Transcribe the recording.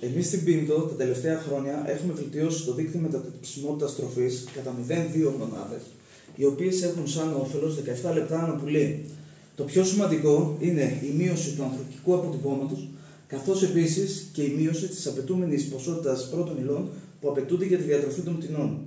Εμείς στην Πίντο τα τελευταία χρόνια έχουμε βελτιώσει το δίκτυο μετατρεψιμότητα τροφής κατά 0,2 μονάδες, οι οποίες έχουν σαν όφελος 17 λεπτά αναπουλή. Το πιο σημαντικό είναι η μείωση του ανθρωπικού αποτυπώματος, καθώς επίσης και η μείωση της απαιτούμενης ποσότητας πρώτων υλών που απαιτούνται για τη διατροφή των πτηνών.